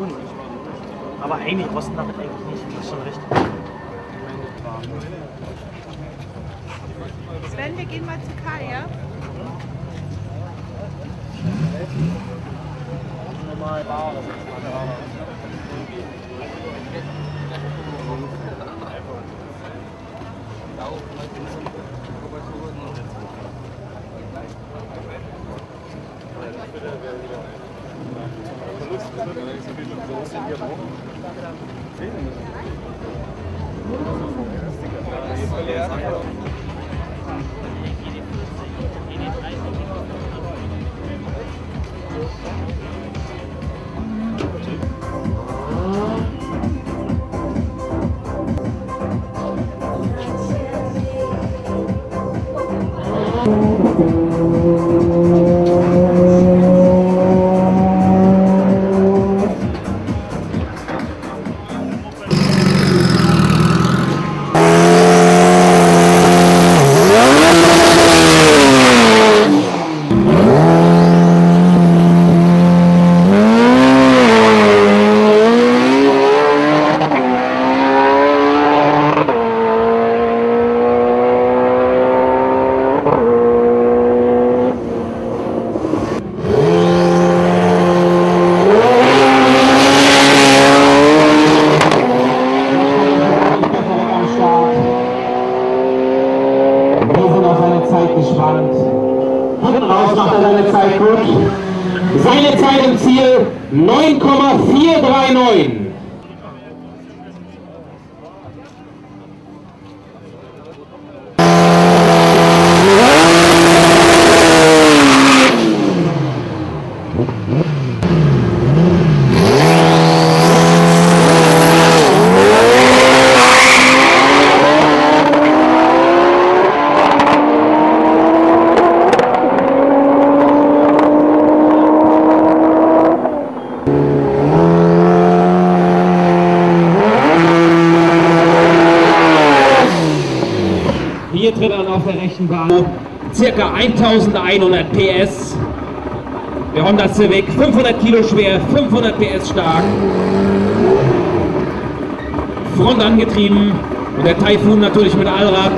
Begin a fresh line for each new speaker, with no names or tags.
tun. Aber eigentlich rosten damit eigentlich nicht. Das ist schon richtig.
Sven, wir gehen mal zu Kai, ja?
Normal Bar oder so.
Am seine Zeit gespannt. Hinten raus macht er seine Zeit gut. Seine Zeit im Ziel 9,439. Hier tritt er auf der rechten Bahn. Circa 1100 PS. Der Honda Civic, 500 Kilo schwer, 500 PS stark. Front angetrieben und der Typhoon natürlich mit Allrad.